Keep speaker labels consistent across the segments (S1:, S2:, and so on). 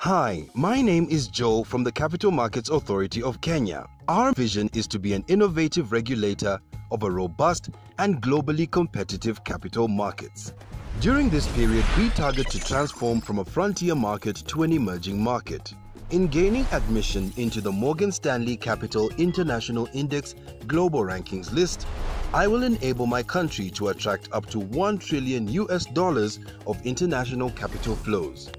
S1: Hi, my name is Joe from the Capital Markets Authority of Kenya. Our vision is to be an innovative regulator of a robust and globally competitive capital markets. During this period, we target to transform from a frontier market to an emerging market. In gaining admission into the Morgan Stanley Capital International Index Global Rankings list, I will enable my country to attract up to 1 trillion US dollars of international capital flows.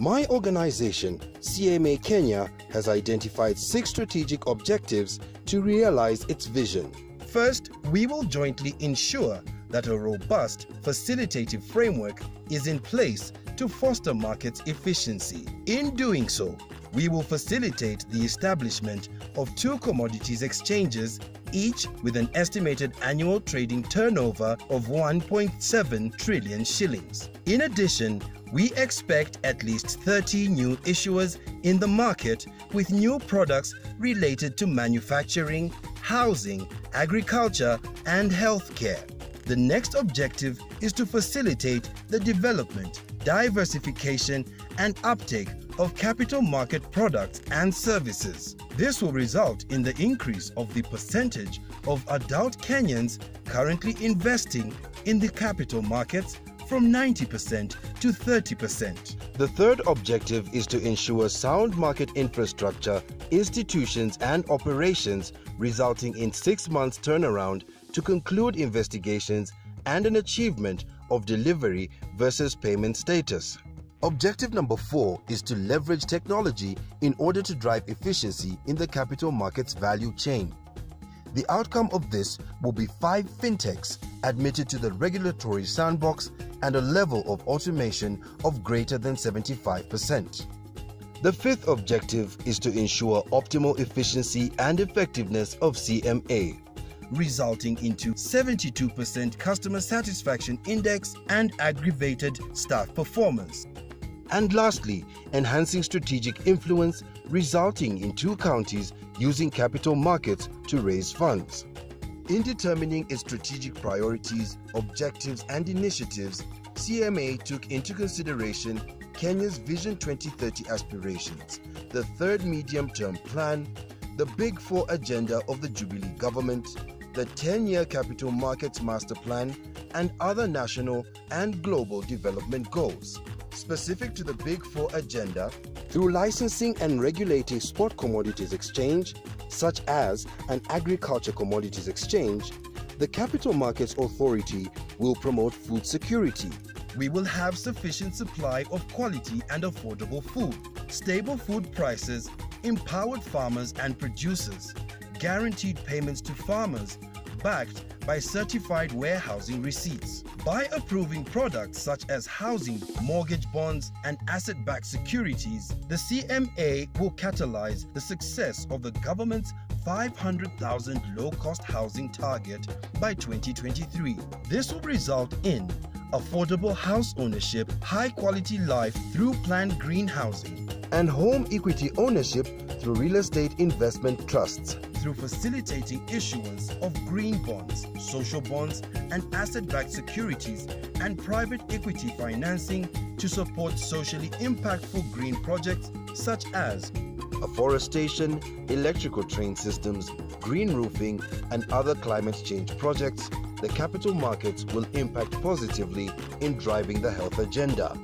S1: My organization, CMA Kenya, has identified six strategic objectives to realize its vision. First, we will jointly ensure that a robust facilitative framework is in place to foster market efficiency. In doing so, we will facilitate the establishment of two commodities exchanges, each with an estimated annual trading turnover of 1.7 trillion shillings. In addition, we expect at least 30 new issuers in the market with new products related to manufacturing, housing, agriculture, and healthcare. The next objective is to facilitate the development, diversification, and uptake of capital market products and services. This will result in the increase of the percentage of adult Kenyans currently investing in the capital markets from 90% to 30%. The third objective is to ensure sound market infrastructure, institutions, and operations, resulting in six months turnaround to conclude investigations and an achievement of delivery versus payment status. Objective number four is to leverage technology in order to drive efficiency in the capital markets value chain. The outcome of this will be five fintechs admitted to the regulatory sandbox and a level of automation of greater than 75%. The fifth objective is to ensure optimal efficiency and effectiveness of CMA, resulting into 72% customer satisfaction index and aggravated staff performance. And lastly, enhancing strategic influence resulting in two counties using capital markets to raise funds. In determining its strategic priorities, objectives, and initiatives, CMA took into consideration Kenya's Vision 2030 aspirations, the third medium term plan, the Big Four agenda of the Jubilee government, the 10 year capital markets master plan, and other national and global development goals. Specific to the Big Four agenda, through licensing and regulating spot commodities exchange, such as an agriculture commodities exchange, the Capital Markets Authority will promote food security. We will have sufficient supply of quality and affordable food, stable food prices, empowered farmers and producers, guaranteed payments to farmers, backed by certified warehousing receipts. By approving products such as housing, mortgage bonds, and asset backed securities, the CMA will catalyze the success of the government's 500,000 low cost housing target by 2023. This will result in affordable house ownership, high quality life through planned green housing, and home equity ownership through real estate investment trusts through facilitating issuance of green bonds, social bonds, and asset backed securities and private equity financing to support socially impactful green projects such as afforestation, electrical train systems, green roofing, and other climate change projects, the capital markets will impact positively in driving the health agenda.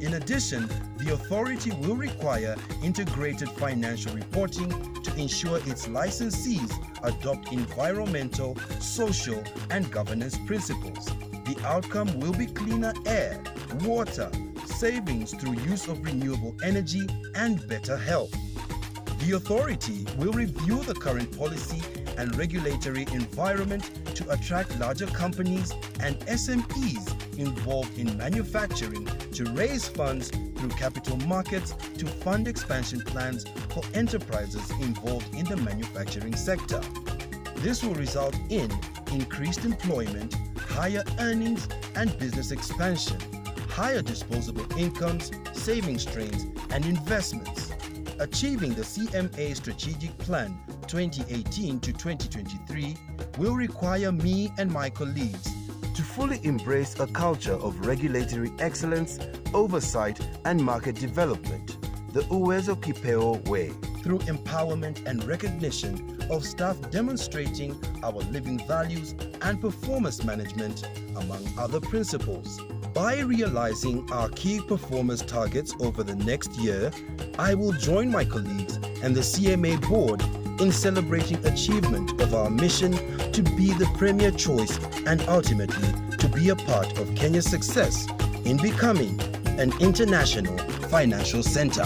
S1: In addition, the authority will require integrated financial reporting to ensure its licensees adopt environmental, social, and governance principles. The outcome will be cleaner air, water, savings through use of renewable energy, and better health. The authority will review the current policy and regulatory environment to attract larger companies and SMEs involved in manufacturing to raise funds through capital markets to fund expansion plans for enterprises involved in the manufacturing sector. This will result in increased employment, higher earnings and business expansion, higher disposable incomes, savings strains, and investments. Achieving the CMA Strategic Plan 2018 to 2023 will require me and my colleagues to fully embrace a culture of regulatory excellence, oversight, and market development, the Uwezo Kipeo way through empowerment and recognition of staff demonstrating our living values and performance management, among other principles. By realizing our key performance targets over the next year, I will join my colleagues and the CMA board in celebrating achievement of our mission to be the premier choice and ultimately to be a part of Kenya's success in becoming an international financial center.